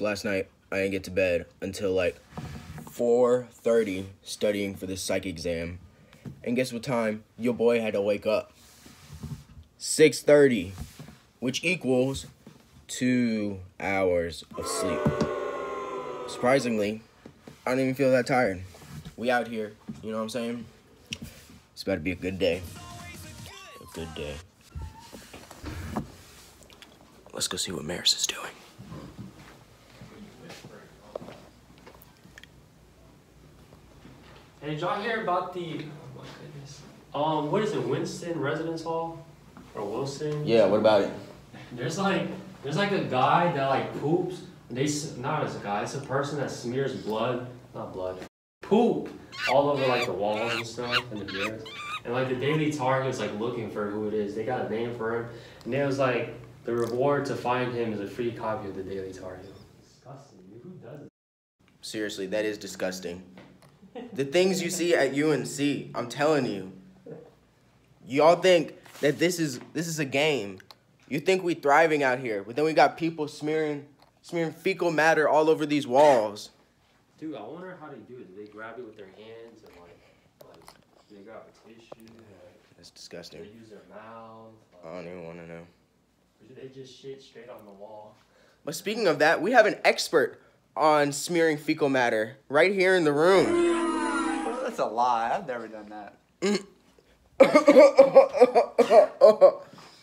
So last night I didn't get to bed until like 4:30 studying for this psych exam. And guess what time your boy had to wake up? 6:30, which equals 2 hours of sleep. Surprisingly, I don't even feel that tired. We out here, you know what I'm saying? It's about to be a good day. A good day. Let's go see what Maris is doing. Hey, did y'all hear about the? Oh my goodness. Um, what is it? Winston Residence Hall or Wilson? Yeah, what about it? There's like there's like a guy that like poops. They not as a guy. It's a person that smears blood, not blood, poop all over like the walls and stuff and the mirrors. And like the Daily Tar Heel was like looking for who it is. They got a name for him, and it was like the reward to find him is a free copy of the Daily Tar Heel. Disgusting. Who does it? Seriously, that is disgusting. The things you see at UNC, I'm telling you. Y'all think that this is this is a game. You think we thriving out here, but then we got people smearing smearing fecal matter all over these walls. Dude, I wonder how they do it. Do they grab it with their hands and like, like do they grab a tissue? Like, That's do disgusting. they use their mouth? I don't even want to know. or do they just shit straight on the wall? But speaking of that, we have an expert on smearing fecal matter right here in the room. That's a lie. I've never done that.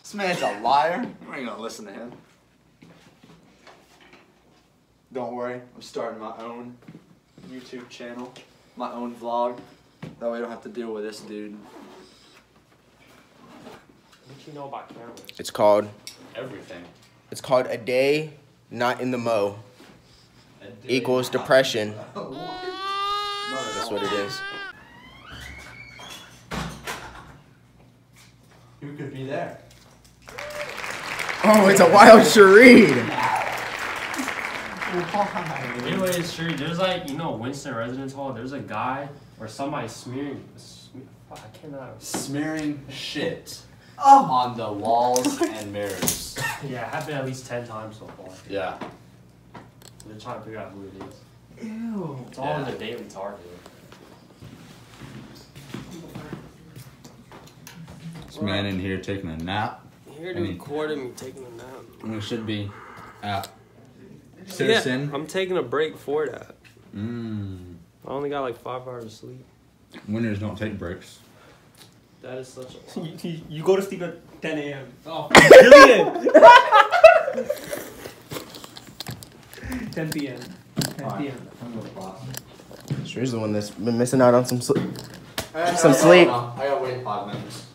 This man's a liar. I ain't gonna listen to him. Don't worry, I'm starting my own YouTube channel, my own vlog. That way I don't have to deal with this dude. What you know about cameras? It's called Everything. it's called a day not in the mo equals depression. That's what it is. Who could be there? Oh, it's a wild charade. Anyways, sure. There's like you know Winston Residence Hall. There's a guy or somebody smearing. Smear, fuck, I cannot. Smearing shit oh. on the walls and mirrors. Yeah, it happened at least ten times so far. Yeah. They're trying to figure out who it is. Ew. It's all in the Daily Tar Heel. This man in here taking a nap. Here to record me taking a nap. We should be at Yeah, Citizen. I'm taking a break for that. Mmm. I only got like five hours of sleep. Winners don't take breaks. That is such a. You, you, you go to sleep at 10 a.m. Oh, Billion! 10 p.m. 10 p.m. She's the one that's been missing out on some sleep. Some sleep. I gotta wait five minutes.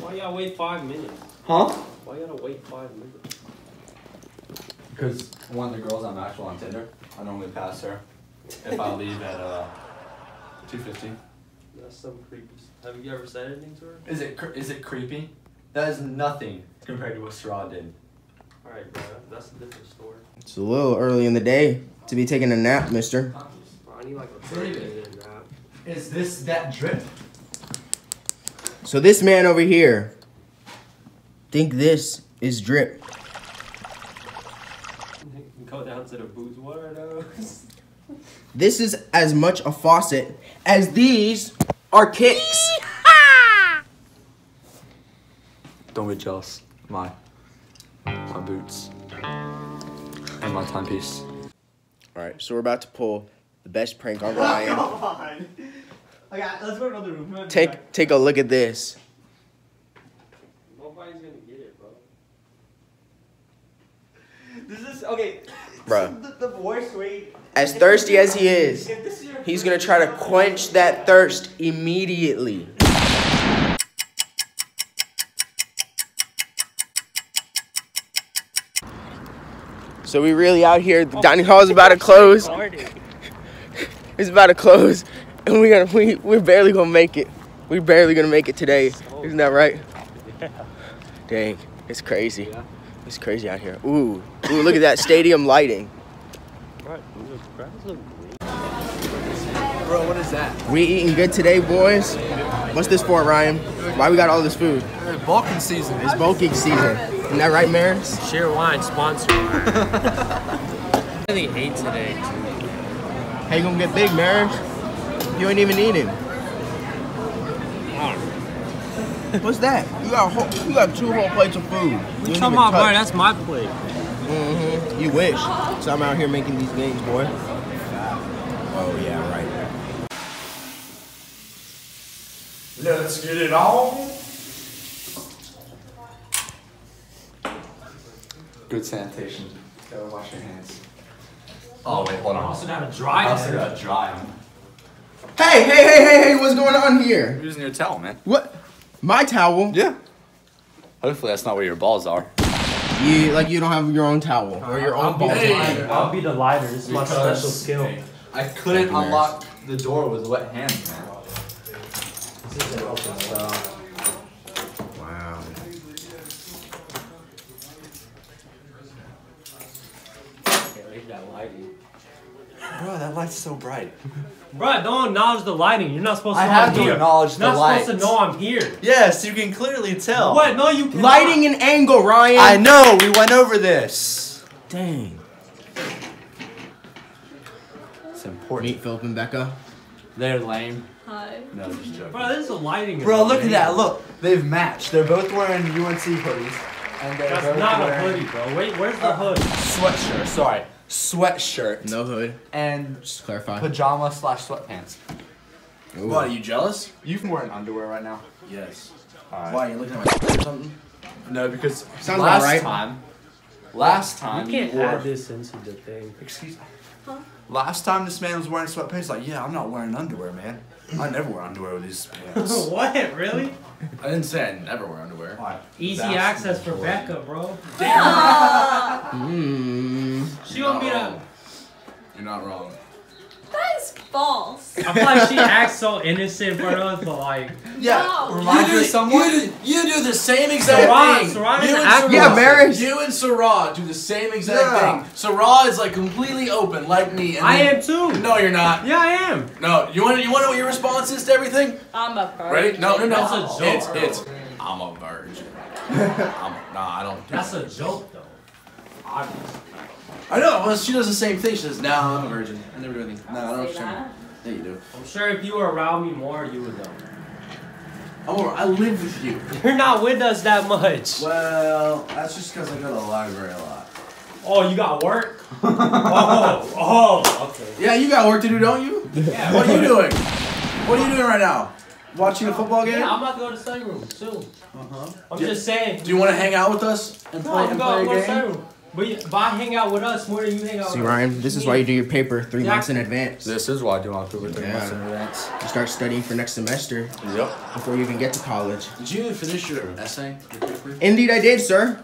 why y'all wait five minutes? Huh? Why you gotta wait five minutes? Because one of the girls I'm actually on Tinder, I normally pass her if I leave at uh, 2.15. That's some creepy. Have you ever said anything to her? Is it cre- is it creepy? That is nothing compared to what Straw did. Alright, bro. That's a different story. It's a little early in the day to be taking a nap, mister. Bro, I need like a 30 minute nap. Is this that drip? So this man over here think this is drip. Go down to the boots. What are those? This is as much a faucet as these are kicks. Don't be jealous. My my boots and my timepiece. All right, so we're about to pull the best prank on Come Ryan. on! Okay, let's go to another room. Let's Take take a look at this. Nobody's gonna get it, bro. This is, okay. Bruh. This is the, the worst way. As thirsty as he is, If this is your he's gonna try to quench that thirst immediately. So we really out here. The dining hall is about to close. It's about to close, and we gonna we we're barely gonna make it. We're barely gonna make it today. Isn't that right? Dang, it's crazy. It's crazy out here. Ooh, ooh, look at that stadium lighting. Right, the grass look green. Bro, what is that? We eating good today, boys. What's this for, Ryan? Why we got all this food? Bulking season. It's bulking season. Isn't that right, Maris? Cheerwine sponsor. I really ate today. How you gonna get big, Marriage? You ain't even eating. What's that? You got a whole, you got two whole plates of food. You What ain't you talking about, bro? That's my plate. hmm You wish. So I'm out here making these games, boy. Oh yeah, right. Let's get it on. Good sanitation. Gotta wash your hands. Oh wait, hold I on. also got a I dry also hand. gotta dry them. Hey, hey, hey, hey, hey! What's going on here? I'm using your towel, man. What? My towel? Yeah. Hopefully that's not where your balls are. You like you don't have your own towel or your I'll own be Hey. I'll be the lighter. This is my Because- special skill. I couldn't unlock the door with wet hands, man. This isn't open, so. Wow. Can't leave that lighting. Bro, that light's so bright. Bro, don't acknowledge the lighting. You're not supposed to I know have I'm to here. acknowledge the You're not light. supposed to know I'm here. Yes, you can clearly tell. What? No, you cannot. Lighting and angle, Ryan. I know, we went over this. Dang. It's important. Meet Philip and Becca. They're lame. Hi. No, just joking. Bro, this is a lighting. Bro, look at that. Look, they've matched. They're both wearing UNC hoodies. And they're That's both not a hoodie, bro. Wait, where's the hood? Sweatshirt, sorry. Sweatshirt. No hood. And Just to clarify. pajama slash sweatpants. Ooh. What, are you jealous? You can wear an underwear right now. Yes. Alright. Why, you looking at my or something? No, because Sounds last about right. time, last time You can't wore, add this into the thing. Excuse me. Last time this man was wearing sweatpants, like, yeah, I'm not wearing underwear, man. I never wear underwear with these pants. what? Really? I didn't say I never wear underwear. Why? Easy That's access for important. Becca, bro. Mmm. She want me to. wrong. You're not wrong. That is false. I feel like she acts so innocent in front of us, but like. Yeah, No. remind you of someone. You do, you do the same exact Sarah- thing. Sarah you and acting Yeah, Sarah- Maris. You and Sarah do the same exact Yeah. thing. Sarah is like completely open, like me. And I then- am too. No, you're not. Yeah, I am. No, you want to you want to know what your response is to everything? I'm a virgin. Ready? No, no, no. That's a joke, It's it's. I'm a virgin. I'm nah, I don't. Do That's that. a joke, though. Obviously. I know. Well, she does the same thing. She says, "No, I'm a virgin. I never do anything." No, I don't. Say understand. that. Yeah, you do. I'm sure if you were around me more, you would know. Oh, I'm a, I live with you. You're not with us that much. Well, that's just because I go to the library a lot. Oh, you got work? oh, oh, okay. Yeah, you got work to do, don't you? Yeah, What are you doing? What are you doing right now? Watching a football game? Yeah, I'm about to go to the study room soon. Uh-huh. I'm Do- just saying. Do you want to hang out with us and No, play, I'm and going to play go a to the study game? Room. But, you- but I hang out with us more than you hang out See, with Ryan, this is why you do your paper three Yeah. months in advance. This is why I do October 3 Yeah. months in advance. You start studying for next semester Yep. before you even get to college. Did you finish your essay? Your paper? Indeed, I did, sir.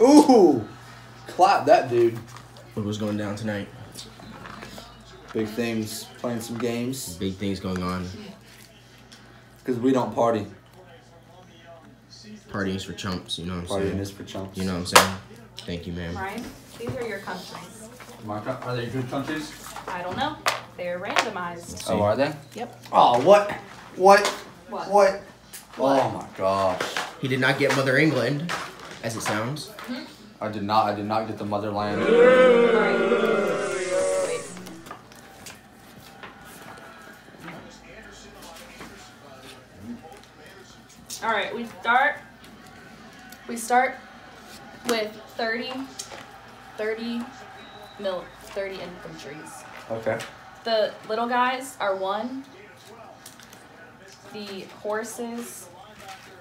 Ooh! Clap that dude. What was going down tonight? Big things, playing some games. Big things going on. Because we don't party. Partying's for chumps, you know what I'm Partying saying? is for chumps. You know what I'm saying? Thank you, ma'am. Ryan, these are your countries. My are they good countries? I don't know. They're randomized. Oh, are they? Yep. Oh, what? What? What? What? What? Oh my gosh. He did not get Mother England, as it sounds. Mm-hmm. I did not. I did not get the motherland. Alright, we start we start with 30 30 mil 30 infantries. Okay. The little guys are one. The horses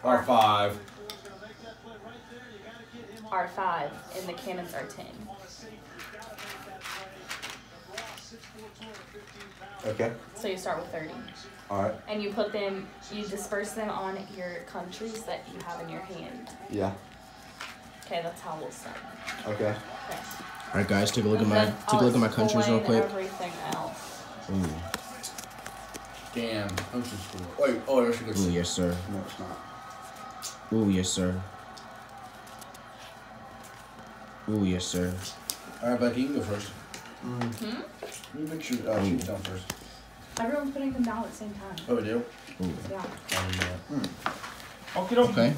are five. are five, and the cannons are ten. Okay. So you start with thirty, All right. and you put them, you disperse them on your countries that you have in your hand. Yeah. Okay, that's how we'll start. Okay. Okay. All right, guys, take a look at my take a I'll look at my countries real quick. Everything else. Ooh, Damn. Ocean school. Wait, oh, Ocean ooh, school. yes, sir. No, it's not. Ooh, yes, sir. Ooh, yes, sir. All right, Becky, you can go first. Hmm? You make sure uh, shoot down first. Everyone's putting them down at the same time. Oh, we do? Yeah. Okay.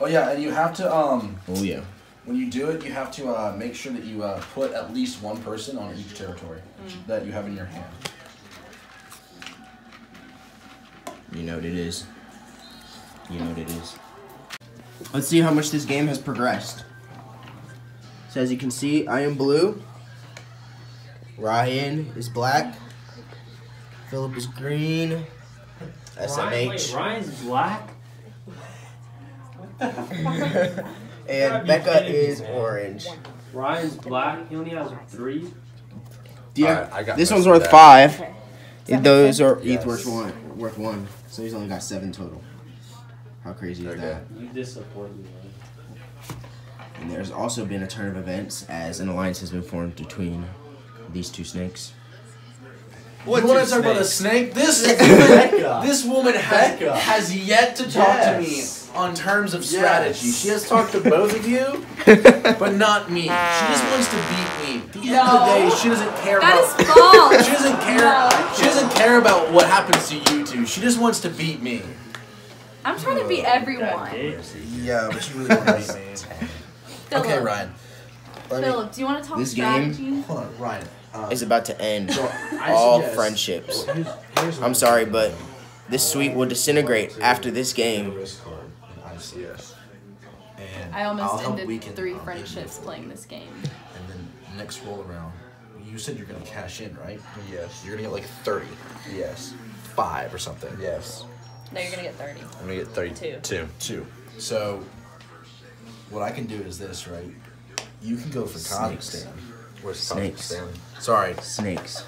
Oh yeah, and you have to um Oh yeah. when you do it, you have to uh, make sure that you uh, put at least one person on each territory that you have in your hand. You know what it is. You know what it is. Let's see how much this game has progressed. So as you can see, I am blue. Ryan is black. Philip is green. SMH. Ryan, wait, Ryan's black. and Becca is orange. Ryan's black. He only has three. Yeah. Alright, I got this one's worth that. five. Seven Those are Yes. each worth one. Worth one. So he's only got seven total. How crazy is Okay. that? You disappoint me. Man. And there's also been a turn of events as an alliance has been formed between these two snakes. What you want to talk about a snake? This this woman has, has yet to talk Yes. to me on terms of strategy. Yes. She has talked to both of you, but not me. She just wants to beat me. At the end of the day, she doesn't care That about. is false. She doesn't care. No. She doesn't care about what happens to you two. She just wants to beat me. I'm trying to beat everyone. Yeah, but she really wants to beat me. Okay, Ryan. Philip, do you want to talk This game- strategy? Hold on, Ryan. Uh, It's about to end so all suggest- friendships. Here's- here's I'm sorry, but this suite will disintegrate after this game. I see I I'll almost ended weaken, three um, friendships playing this game. And then next roll around, you said you're gonna cash in, right? Yes. You're gonna get like 30. Yes. Five or something. Yes. No, you're gonna get 30. I'm gonna get 32. Two. Two. So, what I can do is this, right? You can go for Snakes. Kazakhstan. Where's Snakes. Kazakhstan? Sorry. Snakes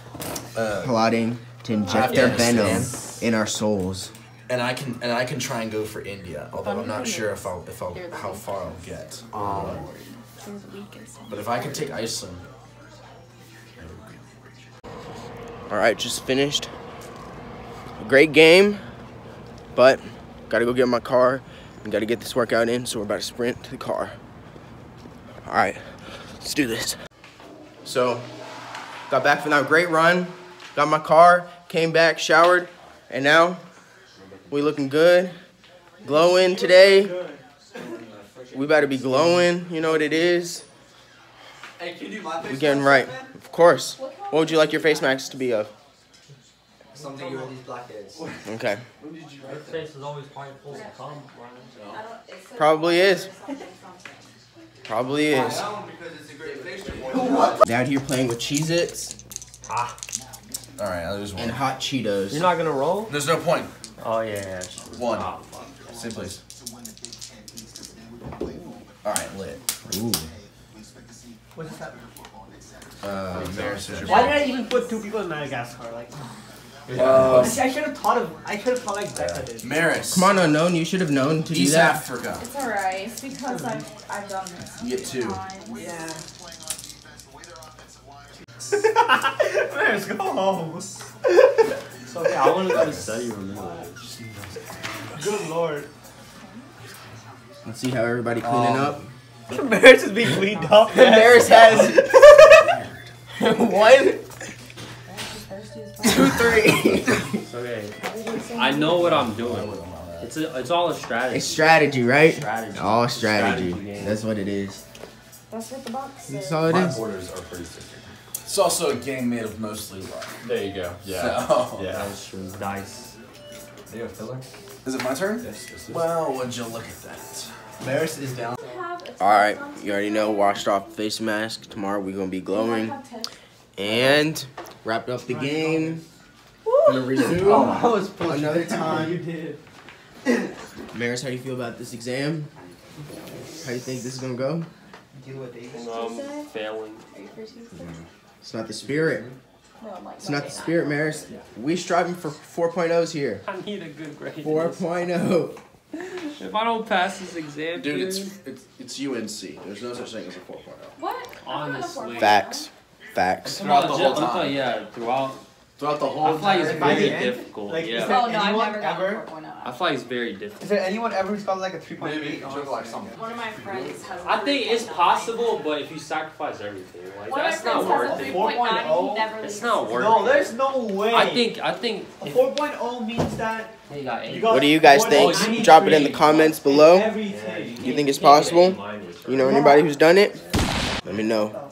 Uh, plotting to inject their venom in our souls. and I can and I can try and go for India, although I'm not sure if I'll if I'll how far I'll get. Um, She's weak and stuff. But if I can take Iceland, All right, just finished. A great game, but gotta go get my car and gotta get this workout in. So we're about to sprint to the car. All right, let's do this. So, got back from that great run, got my car, came back, showered, and now we looking good, glowing today. We better be glowing. You know what it is. Hey, can you do my face We getting right, man? of course. What would you like your face mask to be of? Something you with these blackheads. Okay. Your face is always probably full of cum, Probably is. Probably is. because it's a great face report. Out here playing with Cheez Its all right, there's and one. hot Cheetos. You're not gonna roll? There's no point. Oh yeah, yeah. sure. One. Oh, fuck. Sit, please. All right, lit. Ooh. What is that? Uh, Maris is your. Why did I even put two people in Madagascar? Like, Uh, See, I should have thought of. I should have thought like Becca did. Maris. Come on, unknown. You should have known to do East that. Africa. It's alright. It's because I've, I've done this. You get two. times. Yeah. Let's go home. It's okay. I want to go to study room anyway. Good lord. Let's see how everybody cleaning Um, up. Embarrassed is being cleaned up. Embarrass has one, two, three. It's okay. I know what I'm doing. It's a, it's all a strategy. it's strategy, right? Strategy. All strategy. Strategy. That's what it is. That's what the box says. That's all it My is. borders are pretty thick. It's also a game made of mostly luck. There you go. Yeah. So- Yeah. That's true. Dice. Are you a filler? Is it my turn? Yes, yes, yes. Well, would you look at that? Maris is down. All right, you already know. Washed off face mask. Tomorrow we're gonna be glowing. And wrapped up the game. Gonna resume I was another You time. did. Maris, how do you feel about this exam? How do you think this is gonna go? Deal with Davis. Um, failing. Are you for Tuesday? It's not the spirit. No, like It's not the night. spirit, Maris. We striving for 4.0s here. I need a good grade. in 4.0. If I don't pass this exam, Dude, dude, it's it's it's UNC. There's no such thing as a 4.0. What? Honestly. Facts. Facts. Throughout the whole I thought, time. yeah, throughout. Throughout the I whole feel like it's entire By the very difficult. like, yeah. is there Oh no, I've never gotten ever- 4.0. I feel like it's very different. Is there anyone ever who's got like a 3.8? Maybe you took like some. One of my friends has. I think it's possible, but if you sacrifice everything, like One of my that's not friends worth has a it. 3.9 and he 4.0? It's leaves not his- worth No, it. there's no way. I think I think A if 4.0 means that he got you eight. got What do you guys think? Drop it in the comments below. Everything. You think it's possible? You know anybody who's done it? Let me know.